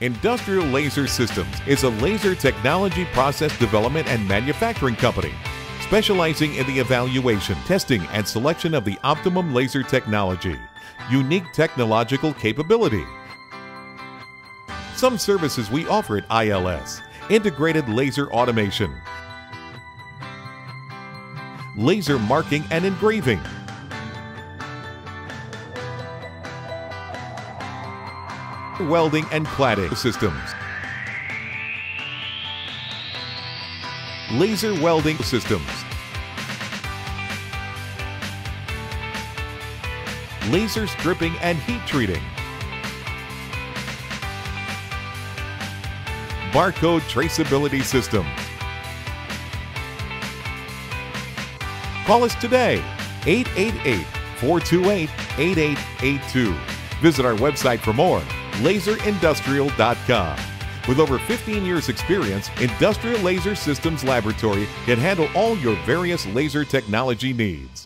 Industrial Laser Systems is a laser technology process development and manufacturing company specializing in the evaluation, testing, and selection of the optimum laser technology. Unique technological capability. Some services we offer at ILS integrated laser automation, laser marking and engraving, welding and cladding systems, laser welding systems, laser stripping and heat treating, barcode traceability systems. Call us today, 888 428 8882. Visit our website for more, laserindustrial.com. With over 15 years' experience, Industrial Laser Systems Laboratory can handle all your various laser technology needs.